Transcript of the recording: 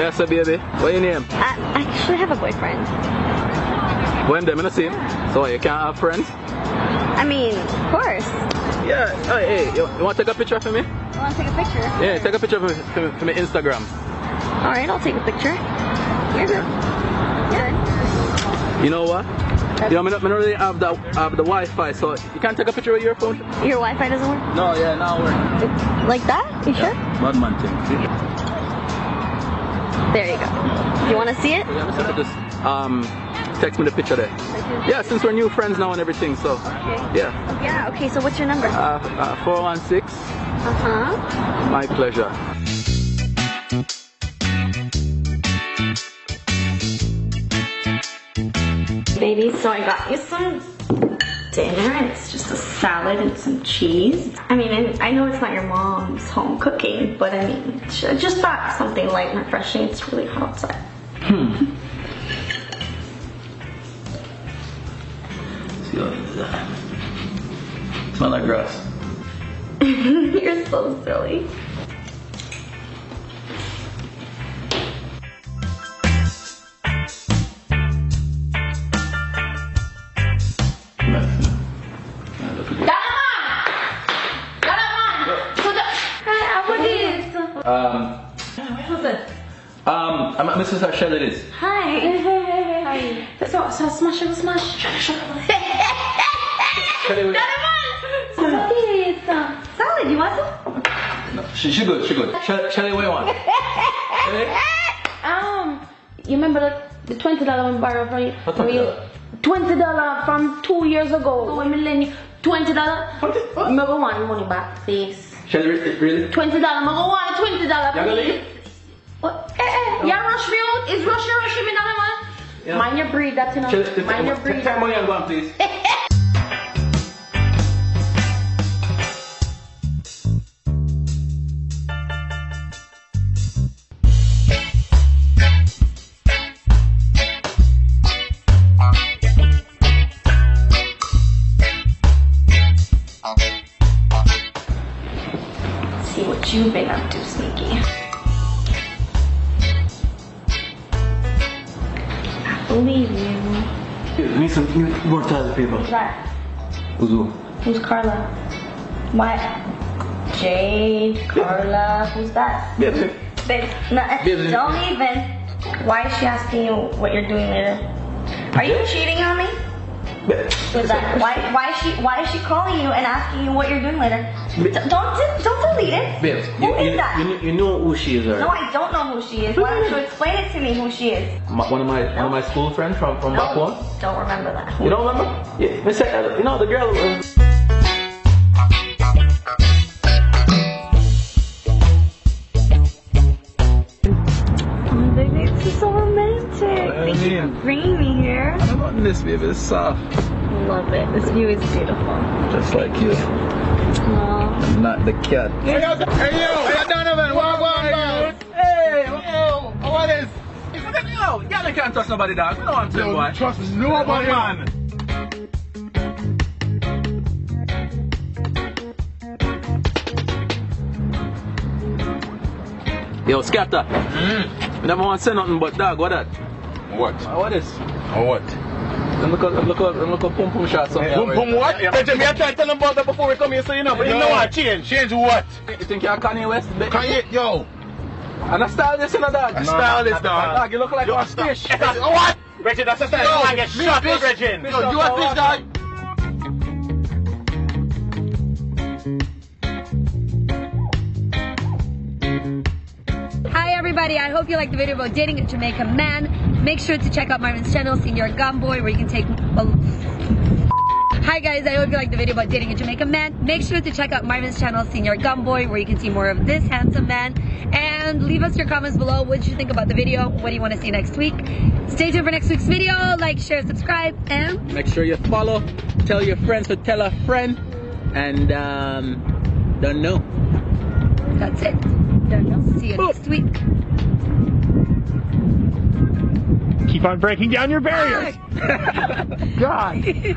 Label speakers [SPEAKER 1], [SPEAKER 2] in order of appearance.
[SPEAKER 1] Yes, sir, baby. What your name?
[SPEAKER 2] I I actually have a boyfriend.
[SPEAKER 1] When them, I don't see him. So what, you can't have friends?
[SPEAKER 2] I mean, of course.
[SPEAKER 1] Yeah. Hey, hey, you, you want to take a picture for me?
[SPEAKER 2] You want to take a picture?
[SPEAKER 1] Yeah, take a picture for me, for for me Instagram.
[SPEAKER 2] All right, I'll take a picture. You're good. Good.
[SPEAKER 1] You know what? You know, I don't really have the, have the Wi-Fi, so you can't take a picture with your phone?
[SPEAKER 2] Your Wi-Fi doesn't work
[SPEAKER 1] No, yeah, now we're...
[SPEAKER 2] like that? You sure?
[SPEAKER 1] Bad man thing, see?
[SPEAKER 2] There you go. You want to see it?
[SPEAKER 1] Just, um, text me the picture there. Yeah, since we're new friends now and everything, so...
[SPEAKER 2] Okay.
[SPEAKER 1] Yeah.
[SPEAKER 2] Yeah. Okay. So what's your number?
[SPEAKER 1] Uh, uh, 416,
[SPEAKER 2] Uh huh.
[SPEAKER 1] my pleasure.
[SPEAKER 2] Baby, so I got you some dinner. It's just a salad and some cheese. I mean, I know it's not your mom's home cooking, but I mean, I just thought something light and refreshing. It's really hot outside. Hmm.
[SPEAKER 1] See what is that? Smell like grass.
[SPEAKER 2] You're so silly.
[SPEAKER 1] Um, um, I'm Mrs. Ashell it is.
[SPEAKER 2] Hi. Hi.
[SPEAKER 3] So, so smash it, smash.
[SPEAKER 2] Salad, you want some?
[SPEAKER 1] She, she good, she good. Shell, Shelly, what you want? Shelly?
[SPEAKER 3] Um, you remember the, the twenty dollar one borrow from you?
[SPEAKER 1] What
[SPEAKER 3] from you?
[SPEAKER 1] $20?
[SPEAKER 3] Twenty dollar from two years ago. When me lend you twenty dollar.
[SPEAKER 1] Twenty- what?
[SPEAKER 3] Me go money back, please.
[SPEAKER 1] Shelly, re- really?
[SPEAKER 3] Twenty dollar. Me go want twenty dollar.
[SPEAKER 1] You gonna
[SPEAKER 3] please.
[SPEAKER 1] leave?
[SPEAKER 3] What? Eh, eh. Yeah, rush me out. Is rush rushing me man?
[SPEAKER 1] Yeah.
[SPEAKER 3] Mind your breed, that's enough. Mind your breed.
[SPEAKER 1] take money and go on, please.
[SPEAKER 3] you've been up to, Sneaky. I believe you.
[SPEAKER 1] You need some, you more toilet paper.
[SPEAKER 3] Right.
[SPEAKER 1] Who's who?
[SPEAKER 3] Who's Carla? What? Jade, Carla, who's that?
[SPEAKER 1] Babe,
[SPEAKER 2] Babe, no, don't even.
[SPEAKER 3] Why is she asking you what you're doing later?
[SPEAKER 2] Are you cheating on me?
[SPEAKER 1] Babe.
[SPEAKER 2] With that? Why, why is she, why is she calling you and asking you what you're doing later? D- don't, don't delete it.
[SPEAKER 1] Babe,
[SPEAKER 2] Who
[SPEAKER 1] you,
[SPEAKER 2] is
[SPEAKER 1] you,
[SPEAKER 2] that?
[SPEAKER 1] You, you know who she is, right?
[SPEAKER 2] No, I don't know who she is. Why don't you explain it to me who she is?
[SPEAKER 1] My, one of my one of my school friends from, from back home.
[SPEAKER 2] don't remember that.
[SPEAKER 1] You don't remember? Yeah, say, uh, you know the girl. Uh,
[SPEAKER 2] here.
[SPEAKER 1] I want this baby, it's soft,
[SPEAKER 2] Love it. This view is beautiful.
[SPEAKER 1] just like you.
[SPEAKER 2] Aw.
[SPEAKER 1] Not the cat.
[SPEAKER 4] Hey yo, hey Donovan, what what man?
[SPEAKER 1] Hey, oh, what is? Yo, yeah, they can't trust nobody, dog. You know what I'm saying, boy.
[SPEAKER 4] Don't trust nobody.
[SPEAKER 1] man. Yo, scatter. Mm. Never want to say nothing but dog. What that?
[SPEAKER 4] What?
[SPEAKER 1] Uh, what is?
[SPEAKER 4] Or what?
[SPEAKER 1] Them look, up- look, up- them look, up pum pum shots. somewhere.
[SPEAKER 4] Boom boom what? Benjamin, me I try to tell them about that before we come here, so you know. But you know what? Change. Change what?
[SPEAKER 1] You think you're Kanye West?
[SPEAKER 4] Kanye, yo.
[SPEAKER 1] And I style this, you know, dog.
[SPEAKER 4] I style this, dog.
[SPEAKER 1] Dog, you look like
[SPEAKER 4] Yo,
[SPEAKER 1] a fish.
[SPEAKER 4] What?
[SPEAKER 5] Reggie, that's the style. You want to get
[SPEAKER 4] me
[SPEAKER 5] shot,
[SPEAKER 4] fish.
[SPEAKER 5] Reggie.
[SPEAKER 4] Yo, you a fish, dog?
[SPEAKER 6] Hi everybody, I hope you liked the video about dating a Jamaican man. Make sure to check out Marvin's channel, Senior Gumboy, where you can take a... Hi guys, I hope you liked the video about dating a Jamaican man. Make sure to check out Marvin's channel, Senior Gumboy, where you can see more of this handsome man. And leave us your comments below. What did you think about the video? What do you want to see next week? Stay tuned for next week's video. Like, share, subscribe, and
[SPEAKER 1] Make sure you follow, tell your friends to tell a friend, and um, don't know.
[SPEAKER 6] that's it. See you next week.
[SPEAKER 5] Keep on breaking down your barriers. God.